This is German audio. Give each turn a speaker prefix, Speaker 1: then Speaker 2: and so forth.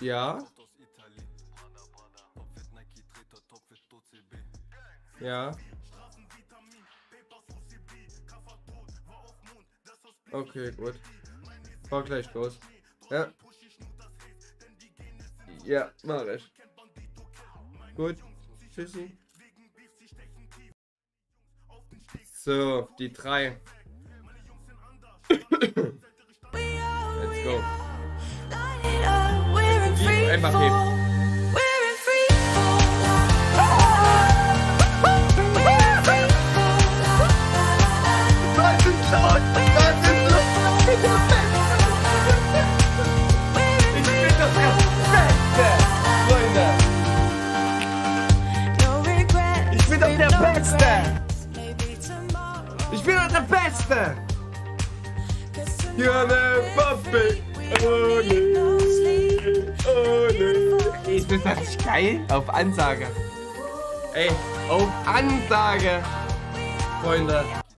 Speaker 1: Ja. Ja. Okay, gut. Fahr gleich los. Ja. Ja, mach ich. Gut. Tschüssi. So, die drei. Let's go. Heben.
Speaker 2: Ich bin doch der Beste! Der!
Speaker 1: You're the puppet.
Speaker 2: Ist das nicht geil? Auf Ansage.
Speaker 1: Ey, auf Ansage, Freunde.